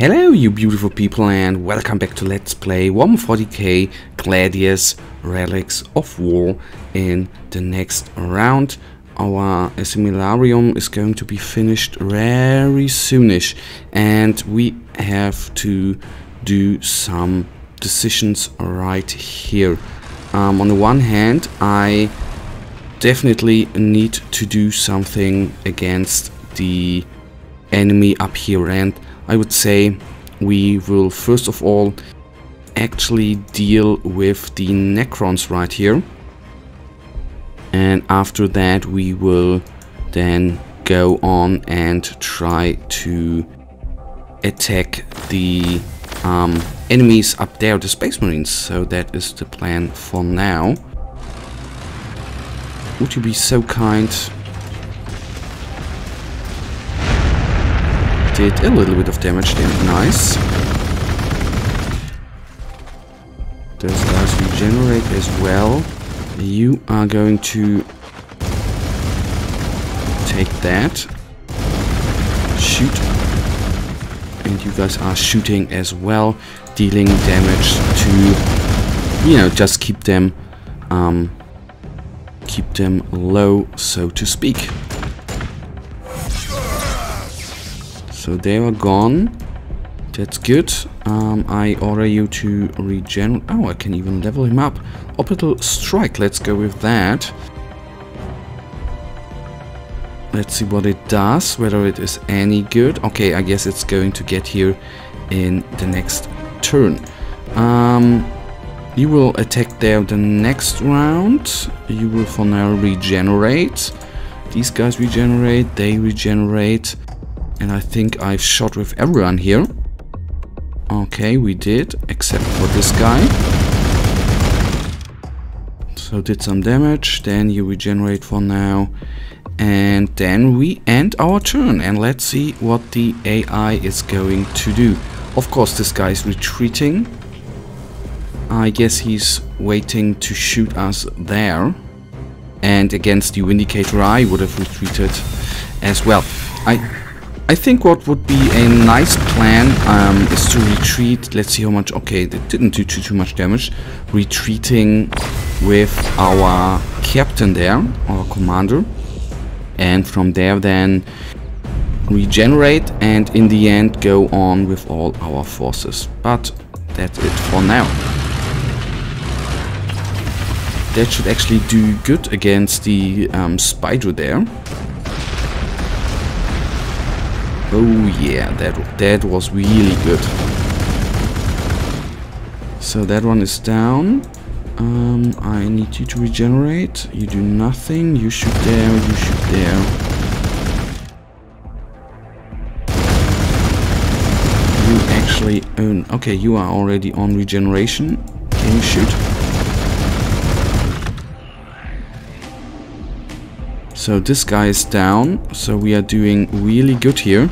Hello you beautiful people and welcome back to Let's Play Warhammer 40k Gladius Relics of War in the next round. Our Assimilarium is going to be finished very soonish and we have to do some decisions right here. Um, on the one hand I definitely need to do something against the enemy up here and I would say we will first of all actually deal with the Necrons right here. And after that we will then go on and try to attack the um, enemies up there, the Space Marines. So that is the plan for now. Would you be so kind did a little bit of damage there. Nice. Those guys regenerate as well. You are going to take that. Shoot. And you guys are shooting as well, dealing damage to, you know, just keep them, um, keep them low, so to speak. So they are gone. That's good. Um, I order you to regen... Oh, I can even level him up. Orbital Strike, let's go with that. Let's see what it does, whether it is any good. Okay, I guess it's going to get here in the next turn. Um, you will attack there the next round. You will for now regenerate. These guys regenerate, they regenerate. And I think I've shot with everyone here. Okay, we did, except for this guy. So did some damage, then you regenerate for now. And then we end our turn. And let's see what the AI is going to do. Of course, this guy is retreating. I guess he's waiting to shoot us there. And against the Vindicator, I would have retreated as well. I I think what would be a nice plan um, is to retreat. Let's see how much... Okay, that didn't do too, too much damage. Retreating with our captain there, our commander. And from there then regenerate and in the end go on with all our forces. But that's it for now. That should actually do good against the um, there. Oh yeah, that, that was really good. So that one is down. Um, I need you to regenerate. You do nothing. You shoot there, you shoot there. You actually own... Okay, you are already on regeneration. Can you shoot? So this guy is down, so we are doing really good here.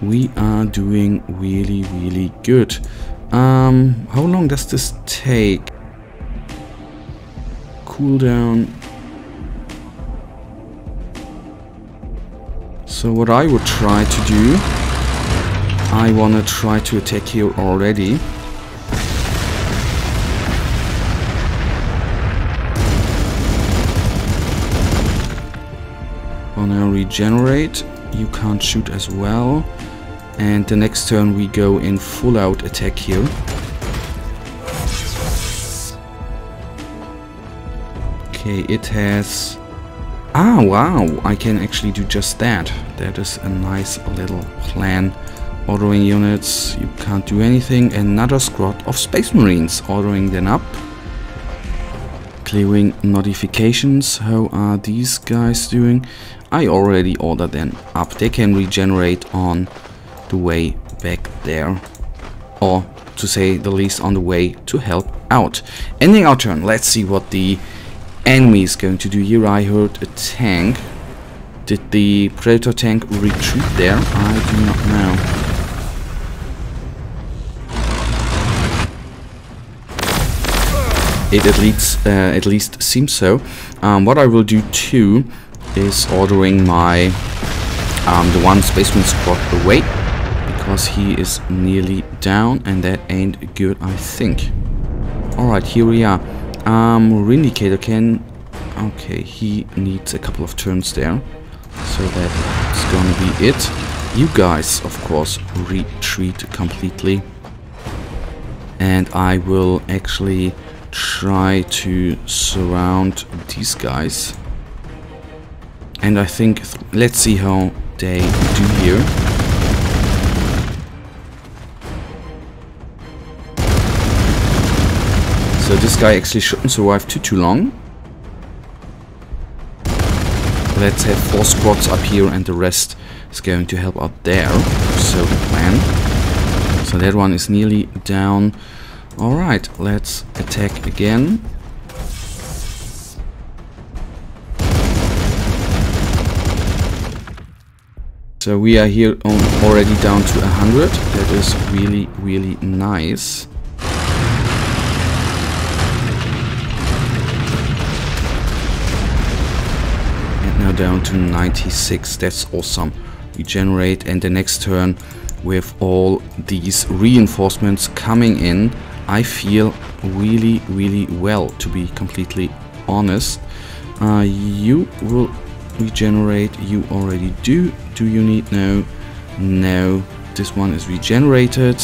We are doing really, really good. Um, how long does this take? Cooldown. So what I would try to do, I want to try to attack here already. Regenerate. You can't shoot as well. And the next turn we go in full out attack here. Okay, it has... Ah, wow! I can actually do just that. That is a nice little plan. Ordering units, you can't do anything. Another squad of Space Marines, ordering them up. Clearing notifications, how are these guys doing? I already ordered them up. They can regenerate on the way back there. Or, to say the least, on the way to help out. Ending our turn, let's see what the enemy is going to do here. I heard a tank. Did the Predator tank retreat there? I do not know. It at least, uh, at least seems so. Um, what I will do too is ordering my um, the one spaceman squad away because he is nearly down and that ain't good I think. Alright, here we are. Um, Vindicator can... Okay, he needs a couple of turns there. So that's gonna be it. You guys, of course, retreat completely. And I will actually try to surround these guys. And I think, let's see how they do here. So this guy actually shouldn't survive too too long. Let's have four squads up here and the rest is going to help out there. So the plan. So that one is nearly down. Alright, let's attack again. So we are here already down to 100. That is really, really nice. And now down to 96. That's awesome. We generate and the next turn with all these reinforcements coming in, I feel really, really well, to be completely honest. Uh, you will regenerate you already do. Do you need no. No this one is regenerated.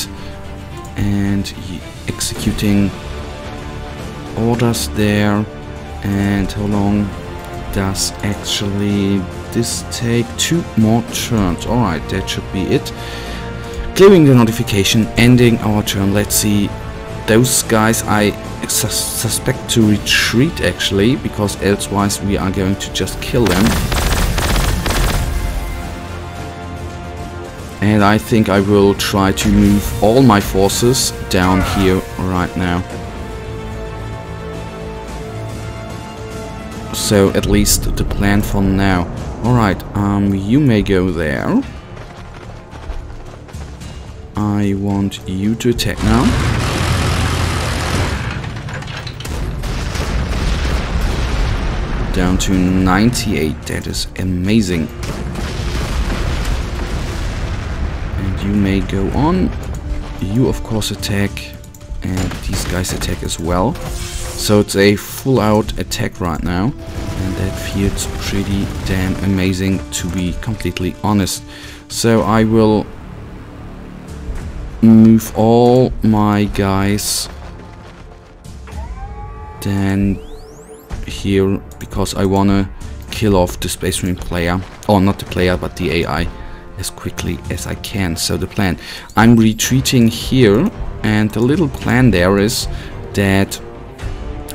And executing orders there. And how long does actually this take? Two more turns. All right that should be it. Clearing the notification ending our turn. Let's see those guys I sus suspect to retreat actually because elsewise we are going to just kill them. And I think I will try to move all my forces down here right now. So at least the plan for now. Alright um you may go there. I want you to attack now down to 98. That is amazing. And you may go on. You, of course, attack. And these guys attack as well. So it's a full-out attack right now. And that feels pretty damn amazing, to be completely honest. So I will move all my guys then here because I wanna kill off the Space Marine player, or not the player but the AI as quickly as I can. So the plan, I'm retreating here and the little plan there is that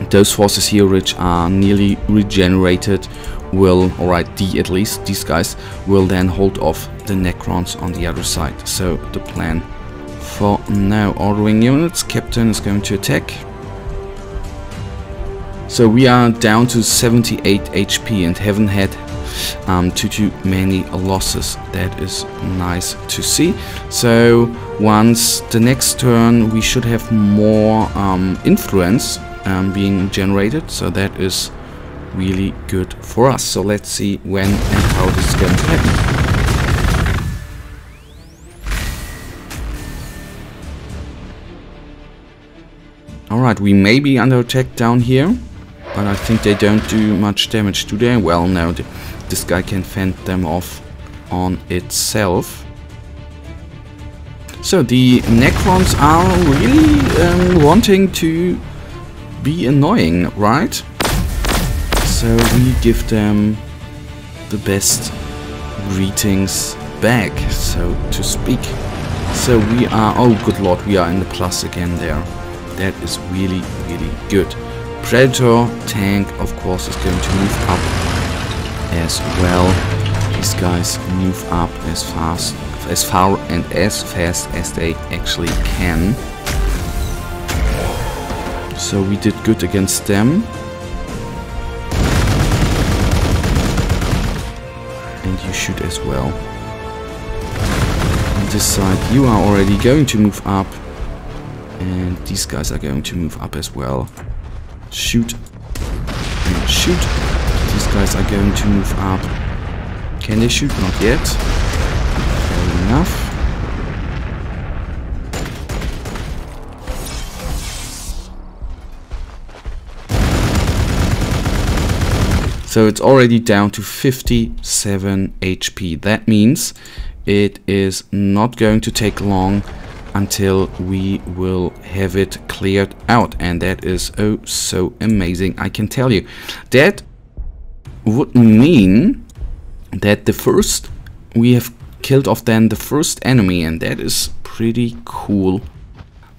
those forces here which are nearly regenerated will, alright, D at least, these guys, will then hold off the Necrons on the other side. So the plan for now, ordering units, Captain is going to attack. So we are down to 78 HP and haven't had um, too too many losses. That is nice to see. So once the next turn we should have more um, influence um, being generated. So that is really good for us. So let's see when and how this is going to happen. Alright, we may be under attack down here. But I think they don't do much damage, do they? Well, no, this guy can fend them off on itself. So the Necrons are really um, wanting to be annoying, right? So we give them the best greetings back, so to speak. So we are, oh good lord, we are in the plus again there. That is really, really good. Predator tank, of course, is going to move up as well. These guys move up as fast, as far and as fast as they actually can. So we did good against them. And you should as well. On this side, you are already going to move up. And these guys are going to move up as well. Shoot. And shoot. These guys are going to move up. Can they shoot? Not yet. Fair enough. So it's already down to 57 HP. That means it is not going to take long until we will have it cleared out. And that is oh so amazing, I can tell you. That would mean that the first, we have killed off then the first enemy and that is pretty cool,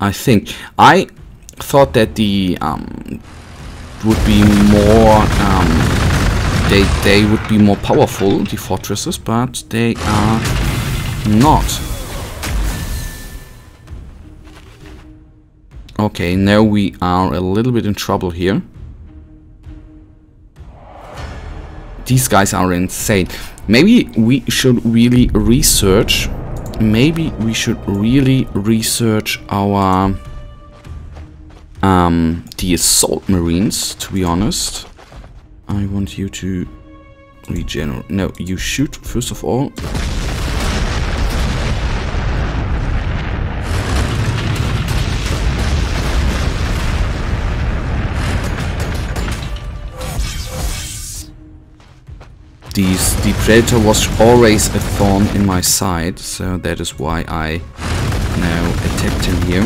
I think. I thought that the um, would be more um, they, they would be more powerful, the fortresses, but they are not. Okay, now we are a little bit in trouble here. These guys are insane. Maybe we should really research, maybe we should really research our, um, the assault marines, to be honest. I want you to regenerate. No, you shoot first of all. These, the Predator was always a thorn in my side, so that is why I now attacked him here.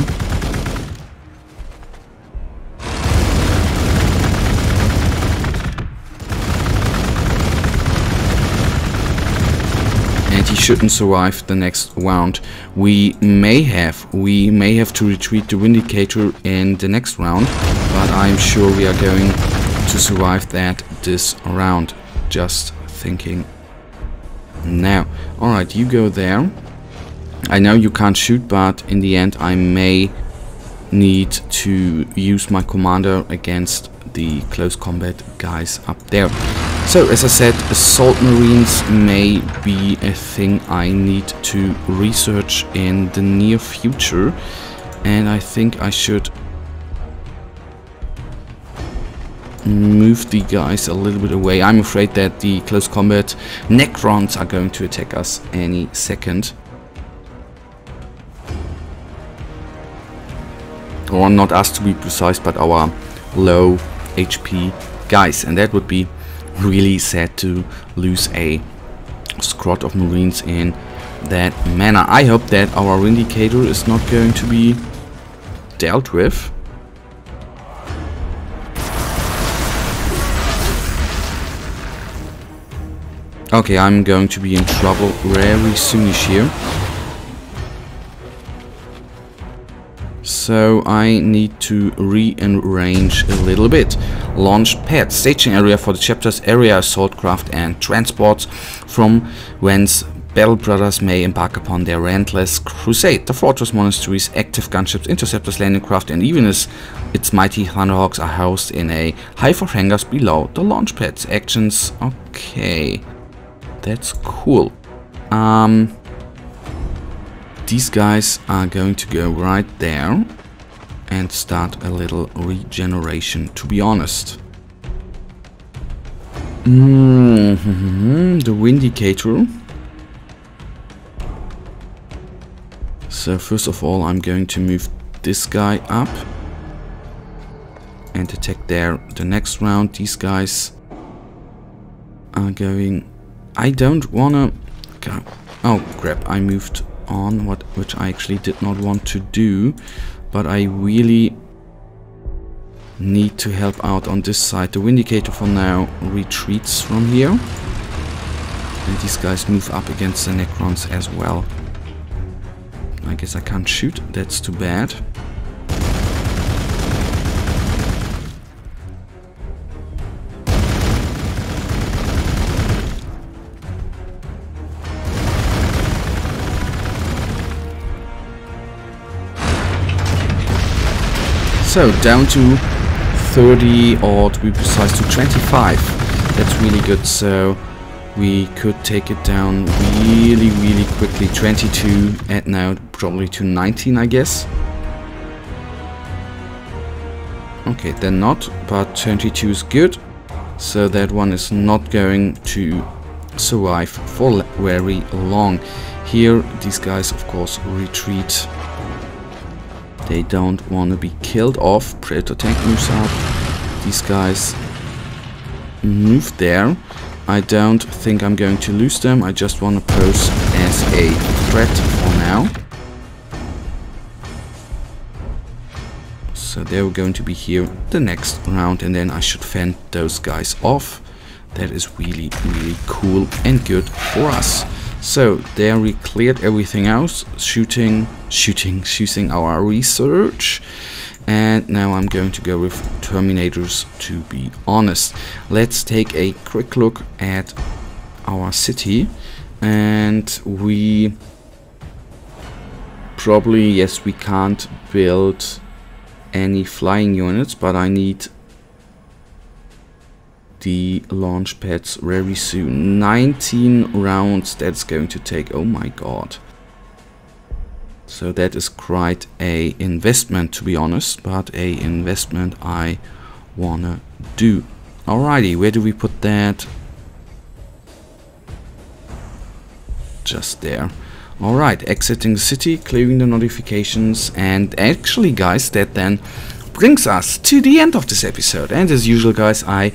And he shouldn't survive the next round. We may have, we may have to retreat the Vindicator in the next round, but I'm sure we are going to survive that this round. Just thinking now. Alright, you go there. I know you can't shoot, but in the end I may need to use my commander against the close combat guys up there. So, as I said, assault marines may be a thing I need to research in the near future. And I think I should move the guys a little bit away. I'm afraid that the close combat Necrons are going to attack us any second. Or not us to be precise, but our low HP guys. And that would be really sad to lose a squad of marines in that manner. I hope that our Vindicator is not going to be dealt with. Okay, I'm going to be in trouble very soonish here. So I need to rearrange a little bit. Launch pad, staging area for the chapter's area assault craft and transports from whence Battle Brothers may embark upon their relentless crusade. The Fortress Monasteries, active gunships, interceptors, landing craft and even as its mighty Thunderhawks are housed in a hive of hangars below the launch pads. Actions, okay, that's cool. Um, these guys are going to go right there and start a little regeneration, to be honest. Mm -hmm, the Vindicator. So first of all, I'm going to move this guy up and attack there. The next round, these guys are going... I don't wanna... Oh crap, I moved on, what which I actually did not want to do, but I really need to help out on this side. The Vindicator for now retreats from here. And these guys move up against the Necrons as well. I guess I can't shoot, that's too bad. So down to 30 or to be precise to 25. That's really good. So we could take it down really really quickly. 22 and now probably to 19 I guess. Okay, then not, but 22 is good. So that one is not going to survive for very long. Here, these guys, of course, retreat. They don't want to be killed off. Predator tank moves up. These guys move there. I don't think I'm going to lose them. I just want to pose as a threat for now. So they're going to be here the next round and then I should fend those guys off. That is really, really cool and good for us. So there we cleared everything else, shooting, shooting, shooting our research. And now I'm going to go with Terminators to be honest. Let's take a quick look at our city. And we probably, yes, we can't build any flying units, but I need the launch pads very soon. 19 rounds, that's going to take, oh my god. So that is quite a investment to be honest, but a investment I wanna do. Alrighty, where do we put that? Just there. Alright, exiting the city, clearing the notifications, and actually guys, that then brings us to the end of this episode. And as usual guys, I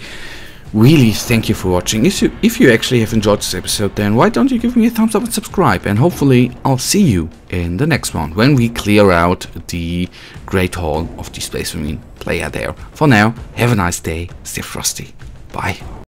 really thank you for watching. If you, if you actually have enjoyed this episode, then why don't you give me a thumbs up and subscribe? And hopefully I'll see you in the next one, when we clear out the Great Hall of Marine player there. For now, have a nice day, stay frosty. Bye.